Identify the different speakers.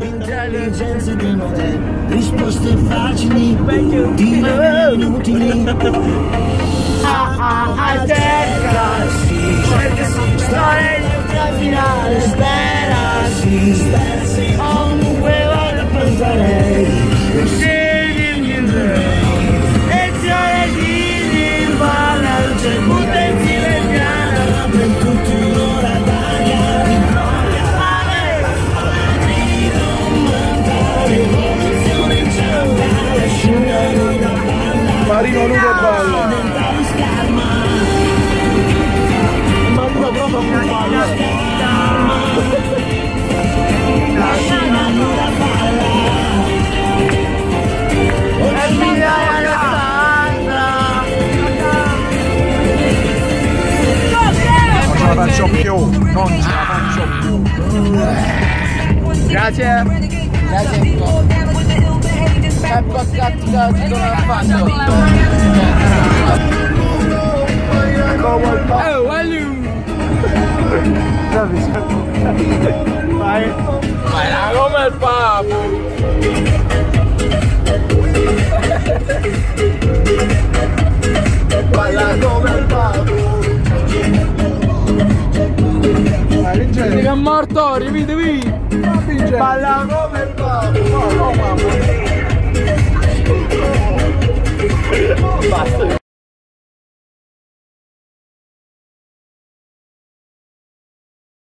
Speaker 1: intelligenze di modello, risposte facili, dire inutili. Ah ah ah,
Speaker 2: Marino nudo e balla. Marino proprio con balla.
Speaker 1: La scena nuda palla. Emilia e Alessandra.
Speaker 2: Non ce la faccio più, non ce la faccio più.
Speaker 3: Grazie. Grazie. È paccato che non ha fatto.
Speaker 2: Come il pa-
Speaker 3: Oh, Alu.
Speaker 2: Vai.
Speaker 3: Ma come il papo.
Speaker 2: Balla come il papo. Vai.
Speaker 3: Che è morto, rividi,
Speaker 2: Vincenzo. Balla. Basta.